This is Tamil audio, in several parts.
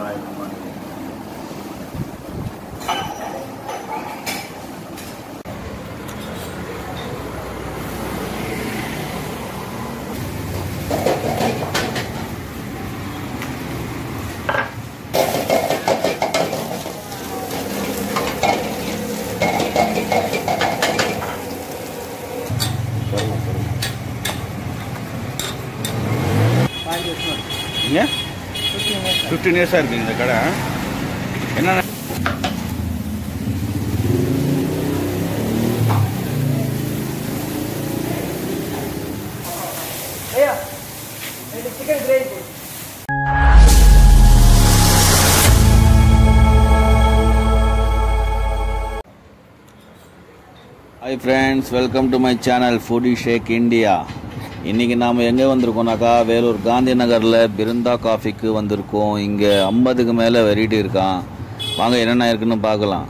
பாய் குட் மார்னிங் இங்கே ஃபிஃப்டீன் இயர்ஸாக இருக்குது இந்த கடை. என்னென்ன chicken hi friends welcome to my channel foodie Sheikh India இன்றைக்கி நாம் எங்கே வந்திருக்கோம்னாக்கா வேலூர் காந்தி நகரில் பிருந்தா காஃபிக்கு வந்திருக்கோம். இங்கே ஐம்பதுக்கு மேலே வெரைட்டி இருக்கான் வாங்க என்னென்ன இருக்குன்னு பார்க்கலாம்.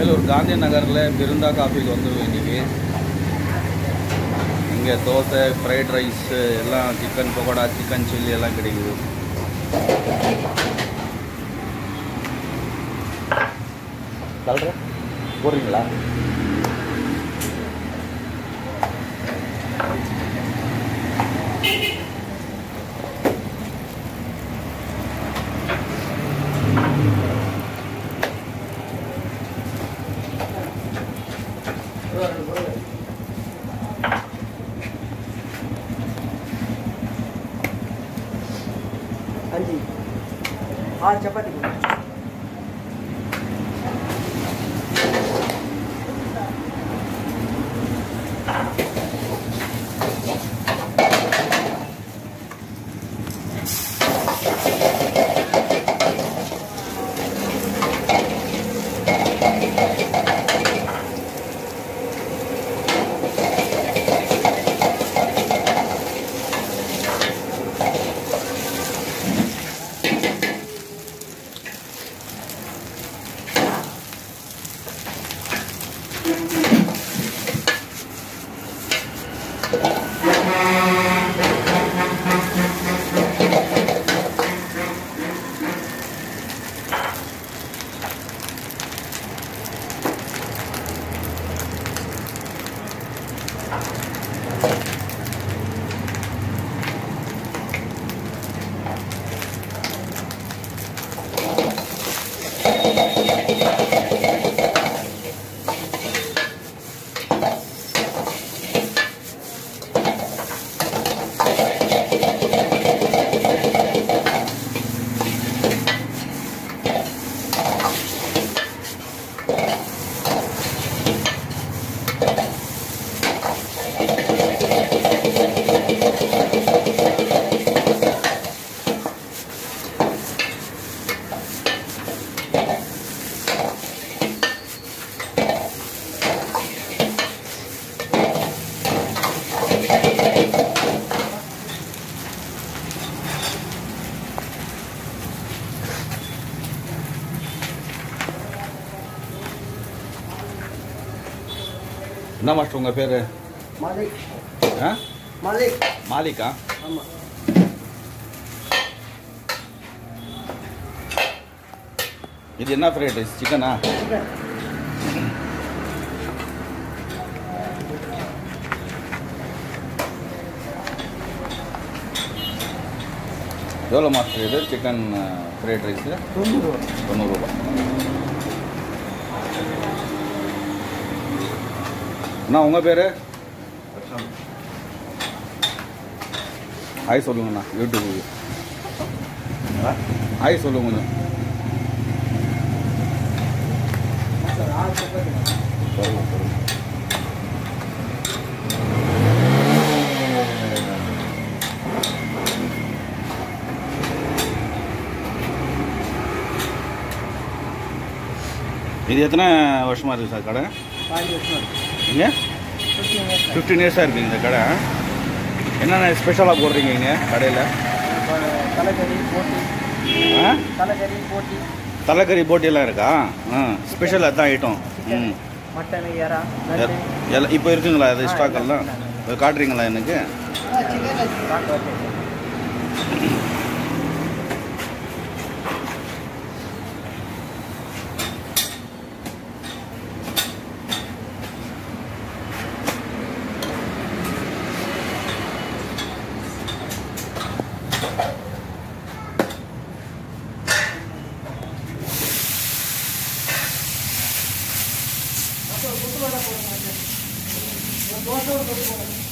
வேலூர் காந்தி நகரில் பிருந்தா காஃபிக்கு வந்துடுவோம் இன்றைக்கி இங்கே தோசை ஃப்ரைட் ரைஸு எல்லாம் சிக்கன் பக்கோடா சிக்கன் சில்லி எல்லாம் கிடைக்குது. சொல்கிறேன் போடுறீங்களா? ఆరు చపాతీ என்ன மாஸ்டர் உங்கள் பேர்? மாலிக். ஆ? மாலிக். மாலிக்கா? ஆமாம் இது என்ன ஃப்ரைட் ரைஸ் சிக்கனா எவ்வளோ மாஸ்டர் இது? சிக்கன் ஃப்ரைட் ரைஸு தொண்ணூறுரூவா தொண்ணூறுரூவா அண்ணா உங்கள் பேர்? ஆய் சொல்லுங்கண்ணா யூடியூபுக்கு ஆய் சொல்லுங்க கொஞ்சம். இது எத்தனை வருஷமாக இருக்குது சார் கடை? பாஞ்சு வருஷமாக இங்கே ஃபிஃப்டீன் இயர்ஸ் இயர்ஸாக இருக்குது இந்த கடை. என்னென்ன ஸ்பெஷலாக போடுறீங்க இங்கே கடையில்? தலைக்கறி போட்டி தலைக்கறி போட்டியெல்லாம் இருக்கா? ஆ ஸ்பெஷல் அதான் ஐட்டம் ம். மட்டன் எல்லாம் இப்போ இருக்குங்களா அது காட்டுறீங்களா எனக்கு? எல்லாம் எல்லாம் அது காட்டுறீங்களா எனக்கு ஸ்டாக் வச்சு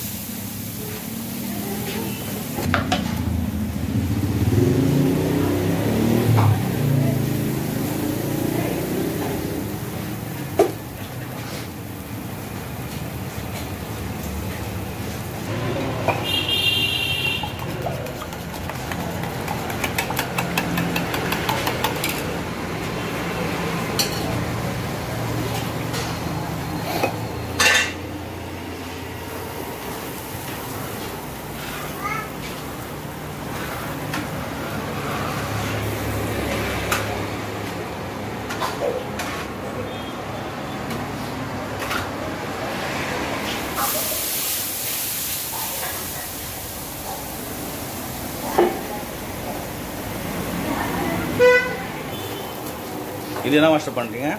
இது என்ன மாஸ்டர் பண்ணுறீங்க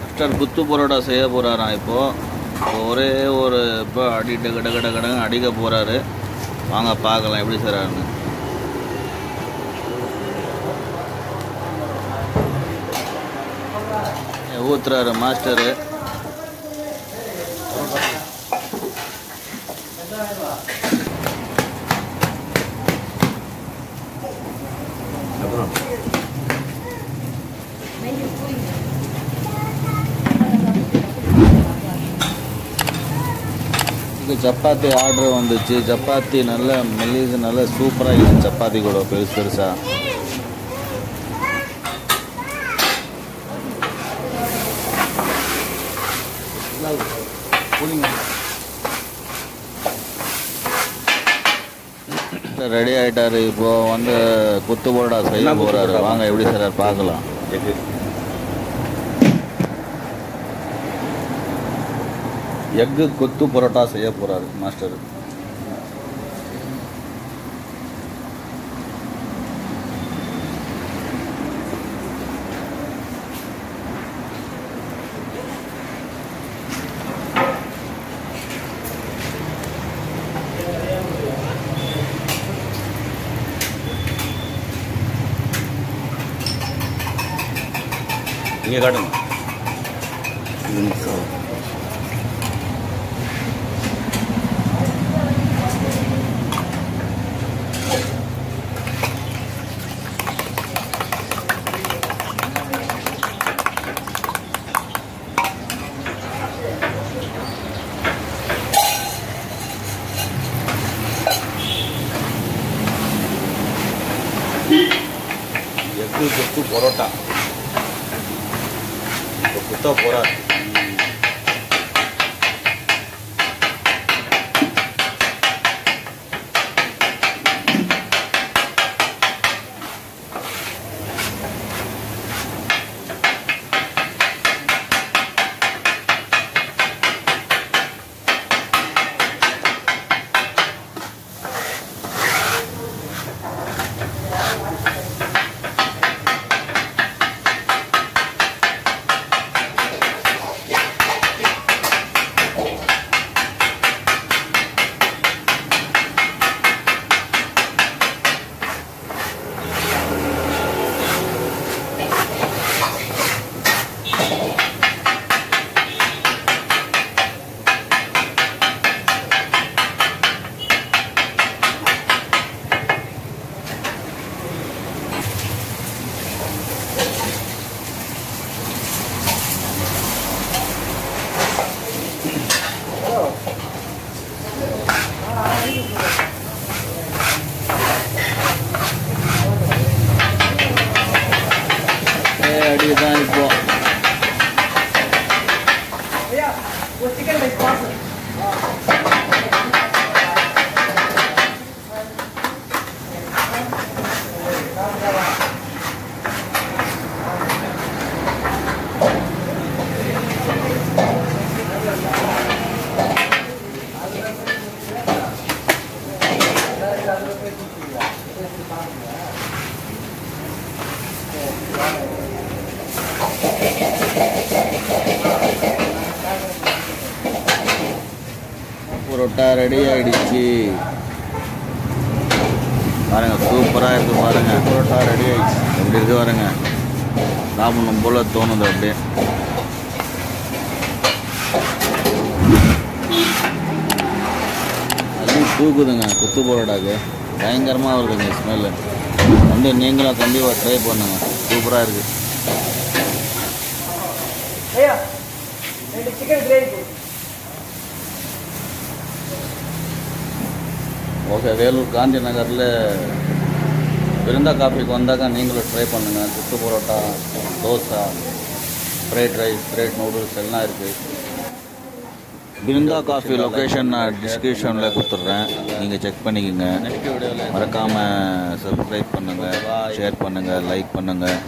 மாஸ்டர் குத்து பரோட்டா செய்ய போகிறாராம் இப்போது ஒரே ஒரு இப்போ அடிட்டு கட கிட கடன்னு அடிக்க போகிறாரு வாங்க பார்க்கலாம் எப்படி செய்கிறாருன்னு ஊத்துறாரு மாஸ்டரு சப்பாத்தி ஆர்டர் வந்துச்சு. சப்பாத்தி நல்ல மெல்லிது நல்ல சூப்பராக இருக்குது சப்பாத்தி கூட பெருசு பெருசா? ரெடி ஆயிட்டாரு. இப்போ வந்து குத்து போடா செய்ய பரோட்டா? வாங்க எப்படி செய்றாரு பார்க்கலாம். எக்கு கொத்து பரோட்டா செய்ய போறாரு மாஸ்டர். இங்கே காட்டுங்க. இது mix ஆகும். Egg kothu parotta you guys. Parotta ready ஆயிடுச்சு. பாருங்க சூப்பராக இருக்கு பாருங்க. பரோட்டா ரெடி ஆயிடுச்சு. எப்படி இருக்கு பாருங்க. சாப்பிடணும் போல தோணுது அப்படியே. அதுவும் தூக்குதுங்க குத்து பரோட்டாக்கு பயங்கரமாக வருதுங்க ஸ்மெல்லு வந்து நீங்களும் கண்டிப்பாக ட்ரை பண்ணுங்க. சூப்பராக இருக்குது ஐயா ரெண்டு chicken gravy okay Vellore Gandhi நகரில் விருந்தா காஃபிக்கு வந்தாக்கா நீங்களும் ட்ரை பண்ணுங்கள் குத்து parotta dosa fried rice fried noodles எல்லாம் இருக்குது பிருந்தா காஃபி லொக்கேஷன் நான் டிஸ்கிரிப்ஷனில் கொடுத்துட்றேன். நீங்கள் செக் பண்ணிக்கோங்க. மறக்காமல் சப்ஸ்கிரைப் பண்ணுங்கள் ஷேர் பண்ணுங்கள் லைக் பண்ணுங்கள்